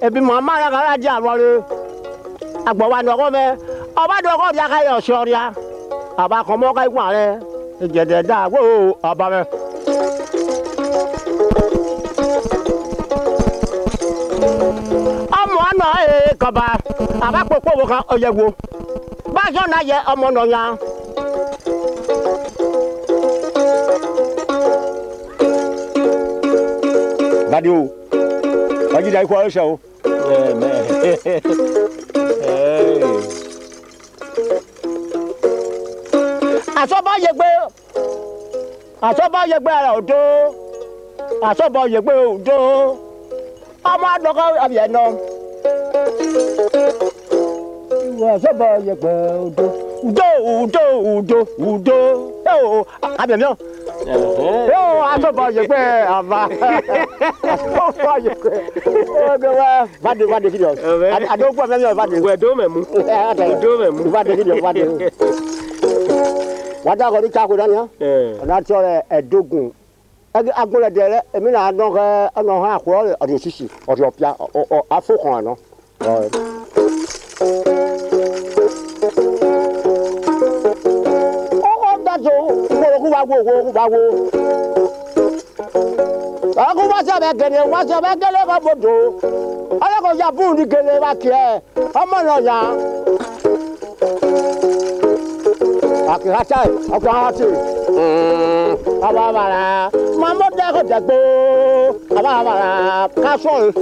ebi ma ma ya ka ya ji alwari agbawa ni ọkọ mẹ ọba dọ ya ka ya ọrịa aba kan mọ ka ikun arẹ gẹdẹ da ọba mẹ. ọmọ ọ̀nà ee kọba àbápọ̀pọ̀ wo kan ọyẹ wo Amen. àsọ́bọ̀ yegbe àsọ́bọ̀ yegbe ara òdo àsọ́bọ̀ yegbe òdo ọmọ adọ́kọ̀ àbíyẹ nọ. àsọ́bọ̀ yegbe òdo òdo òdo òdo òdo àbíyẹ mìíràn yóò asọ́bàjẹ́ pé àbá asọ́bàjẹ́ pé ọgbẹ́ bàdé bàdé kìdí ọ̀ àdé ó gbọ́ mẹ́mí ọ̀ bàdé. wẹ̀ dóò mẹ́mú dóò mẹ́mú bàdé kìdí ọ̀ bàdé. wàtí akọ̀dí tsako dání hàn ọ̀nà tí ọ̀rẹ́ ẹ̀dógún ẹgbẹ́ agbọ́lẹ̀ dẹ̀ rẹ èmi náà nọ kẹ́ ọ̀nà hàn àkọ́ ọ̀dọ̀ sisi ọ̀dọ̀ pia afọ́kàn àná. wo ba wo. Ọkùn wá sọ bẹ gèlè wá sọ bẹ gèlè kọ bòdò. Ọlọ́kọ̀ ya bùn ní gèlè wa kìí ọmọ náà yá. Àkìrátà ọkùn àwọn ti mama jago ababara mamodako dagbo ababara kasol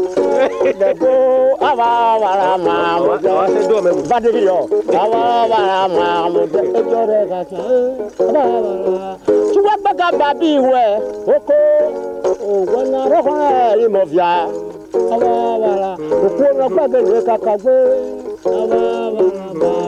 dagbo ababara mamudo mama jago mamudo ejore kasa ababara baka babi we. oko owona rokona imovia ababara okuwo nọgbagere kakagbe ababara.